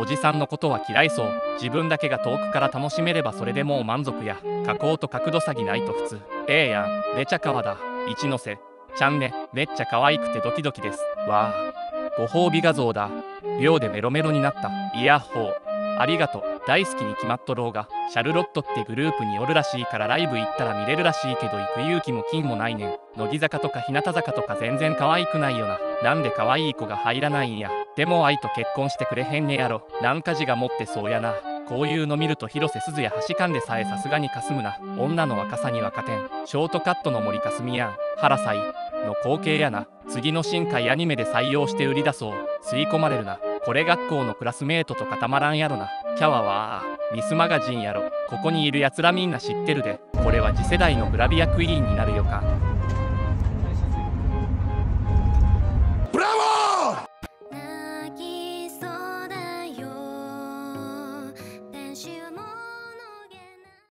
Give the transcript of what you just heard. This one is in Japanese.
おじさんのことは嫌いそう。自分だけが遠くから楽しめればそれでもう満足や。加工と角度詐欺ないと普通。ええやん。めちゃかわだ。一ノ瀬。ちゃんね。めっちゃ可愛くてドキドキです。わあ。ご褒美画像だ。秒でメロメロになった。イヤッホー。ありがとう。大好きに決まっとろうがシャルロットってグループにおるらしいからライブ行ったら見れるらしいけど行く勇気も金もないねん。乃木坂とか日向坂とか全然可愛くないよな。なんで可愛い子が入らないんや。でも愛と結婚してくれへんねやろ。なんか字が持ってそうやな。こういうの見ると広瀬すずや橋勘でさえさすがにかすむな。女の若さに若手ん。ショートカットの森かすみやん。原サイの光景やな。次の新海アニメで採用して売り出そう。吸い込まれるな。これ学校のクラスメートと固まらんやろなキャワはミスマガジンやろここにいるやつらみんな知ってるで。これは次世代のグラビアクイーンになる予感。